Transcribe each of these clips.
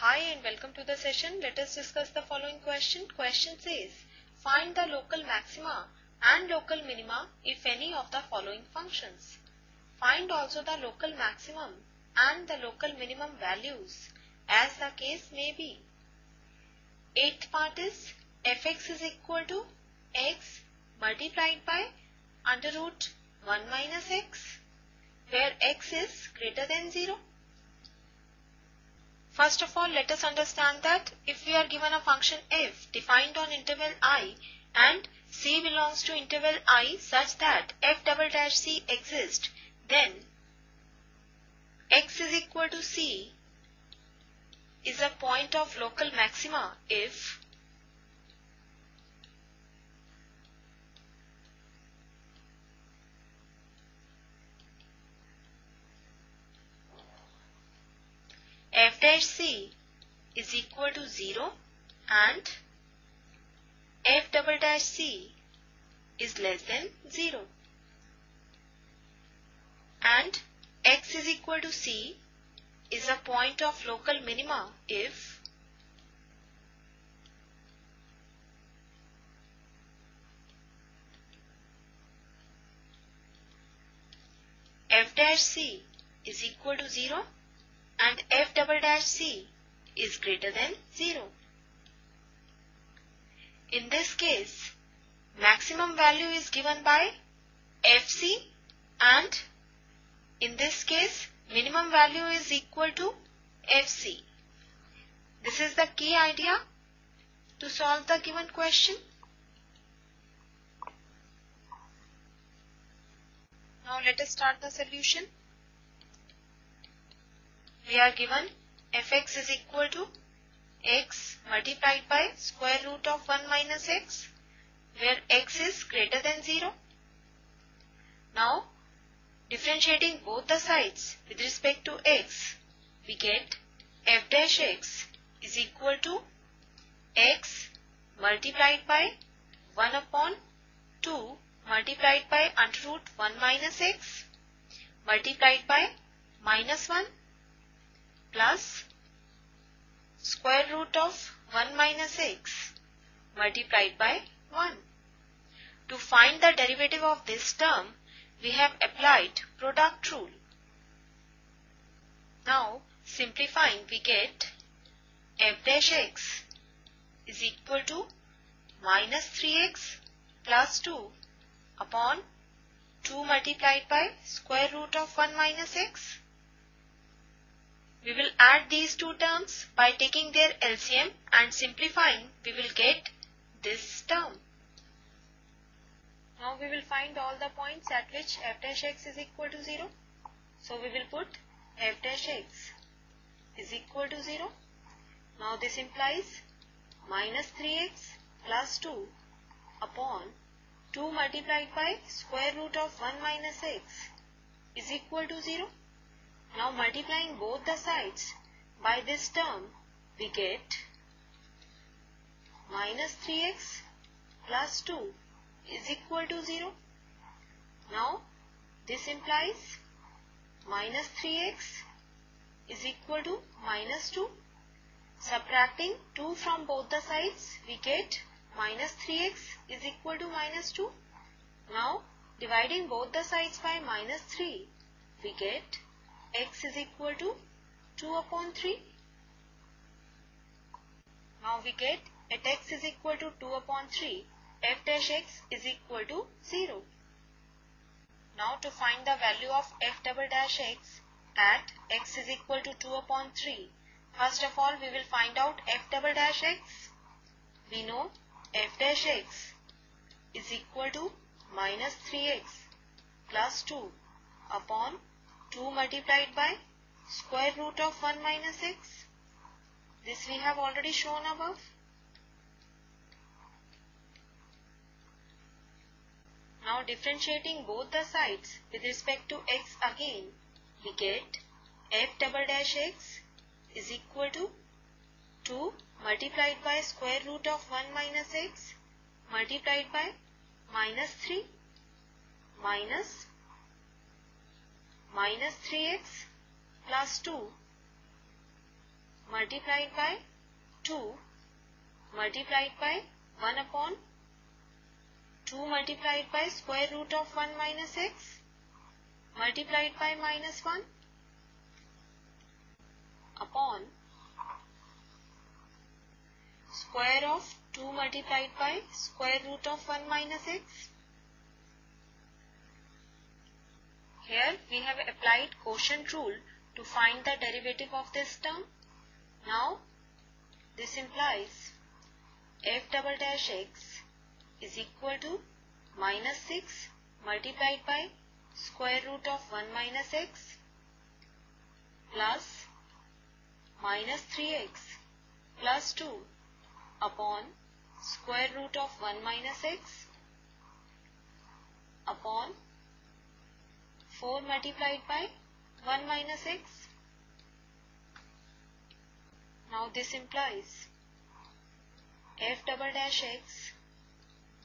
Hi and welcome to the session. Let us discuss the following question. Question says, find the local maxima and local minima if any of the following functions. Find also the local maximum and the local minimum values as the case may be. Eighth part is fx is equal to x multiplied by under root 1 minus x where x is greater than 0. First of all, let us understand that if we are given a function f defined on interval i and c belongs to interval i such that f double dash c exists, then x is equal to c is a point of local maxima if dash c is equal to 0 and f double dash c is less than 0 and x is equal to c is a point of local minima if f dash c is equal to 0 and f double dash c is greater than 0. In this case, maximum value is given by fc and in this case, minimum value is equal to fc. This is the key idea to solve the given question. Now let us start the solution we are given fx is equal to x multiplied by square root of 1 minus x where x is greater than 0. Now differentiating both the sides with respect to x we get f dash x is equal to x multiplied by 1 upon 2 multiplied by under root 1 minus x multiplied by minus 1 plus square root of 1 minus x multiplied by 1. To find the derivative of this term, we have applied product rule. Now, simplifying, we get f dash x is equal to minus 3x plus 2 upon 2 multiplied by square root of 1 minus x we will add these two terms by taking their LCM and simplifying we will get this term. Now we will find all the points at which f dash x is equal to 0. So we will put f dash x is equal to 0. Now this implies minus 3x plus 2 upon 2 multiplied by square root of 1 minus x is equal to 0. Now multiplying both the sides by this term, we get minus 3x plus 2 is equal to 0. Now this implies minus 3x is equal to minus 2. Subtracting 2 from both the sides, we get minus 3x is equal to minus 2. Now dividing both the sides by minus 3, we get x is equal to 2 upon 3. Now we get at x is equal to 2 upon 3, f dash x is equal to 0. Now to find the value of f double dash x at x is equal to 2 upon 3, first of all we will find out f double dash x. We know f dash x is equal to minus 3x plus 2 upon 2 multiplied by square root of 1 minus x. This we have already shown above. Now differentiating both the sides with respect to x again, we get f double dash x is equal to 2 multiplied by square root of 1 minus x multiplied by minus 3 minus minus 3x plus 2 multiplied by 2 multiplied by 1 upon 2 multiplied by square root of 1 minus x multiplied by minus 1 upon square of 2 multiplied by square root of 1 minus x. Here we have applied quotient rule to find the derivative of this term. Now this implies f double dash x is equal to minus 6 multiplied by square root of 1 minus x plus minus 3x plus 2 upon square root of 1 minus x upon 4 multiplied by 1 minus x. Now this implies f double dash x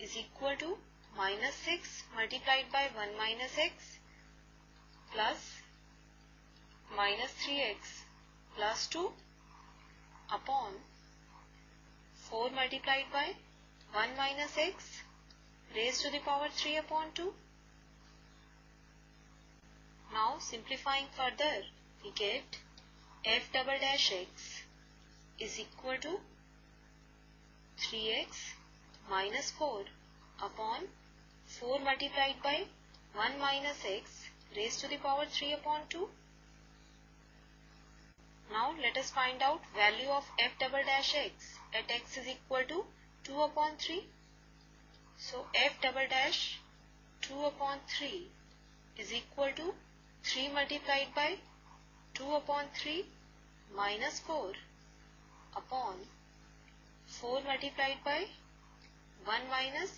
is equal to minus 6 multiplied by 1 minus x plus minus 3x plus 2 upon 4 multiplied by 1 minus x raised to the power 3 upon 2. Now simplifying further we get f double dash x is equal to 3x minus 4 upon 4 multiplied by 1 minus x raised to the power 3 upon 2. Now let us find out value of f double dash x at x is equal to 2 upon 3. So f double dash 2 upon 3 is equal to 3 multiplied by 2 upon 3 minus 4 upon 4 multiplied by 1 minus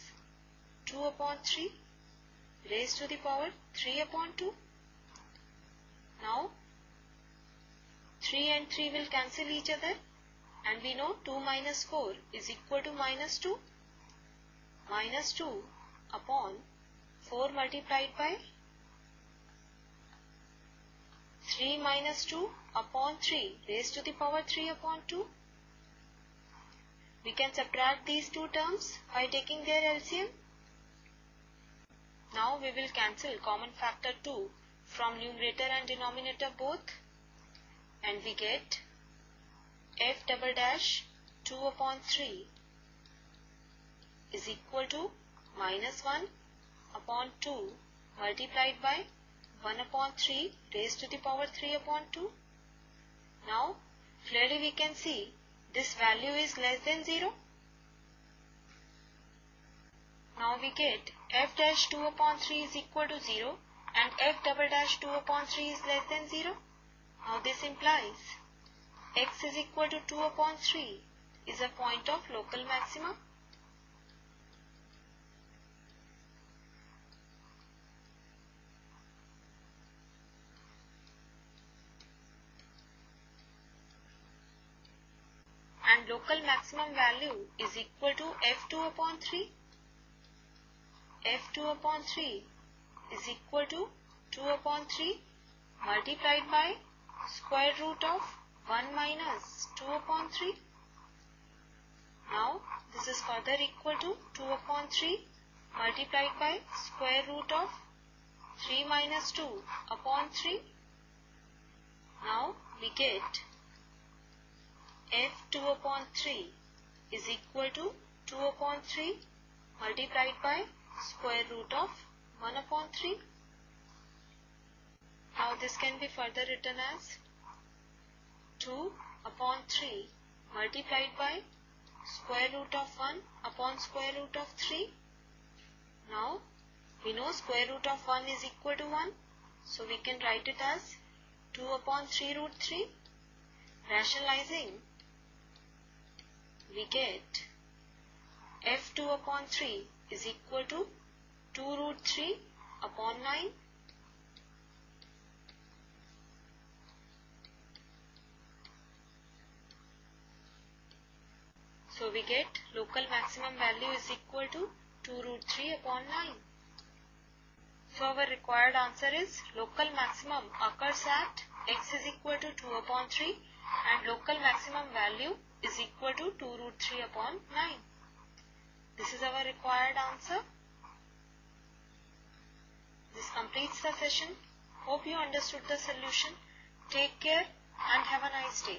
2 upon 3 raised to the power 3 upon 2. Now 3 and 3 will cancel each other and we know 2 minus 4 is equal to minus 2. Minus 2 upon 4 multiplied by 3 minus 2 upon 3 raised to the power 3 upon 2. We can subtract these two terms by taking their LCM. Now we will cancel common factor 2 from numerator and denominator both and we get f double dash 2 upon 3 is equal to minus 1 upon 2 multiplied by 1 upon 3 raised to the power 3 upon 2. Now clearly we can see this value is less than 0. Now we get f dash 2 upon 3 is equal to 0 and f double dash 2 upon 3 is less than 0. Now this implies x is equal to 2 upon 3 is a point of local maxima. And local maximum value is equal to f2 upon 3 f2 upon 3 is equal to 2 upon 3 multiplied by square root of 1 minus 2 upon 3. Now this is further equal to 2 upon 3 multiplied by square root of 3 minus 2 upon 3. Now we get f2 upon 3 is equal to 2 upon 3 multiplied by square root of 1 upon 3. Now this can be further written as 2 upon 3 multiplied by square root of 1 upon square root of 3. Now we know square root of 1 is equal to 1. So we can write it as 2 upon 3 root 3. Rationalizing we get f2 upon 3 is equal to 2 root 3 upon 9. So we get local maximum value is equal to 2 root 3 upon 9. So our required answer is local maximum occurs at x is equal to 2 upon 3 and local maximum value is equal to 2 root 3 upon 9. This is our required answer. This completes the session. Hope you understood the solution. Take care and have a nice day.